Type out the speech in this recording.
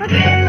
Okay.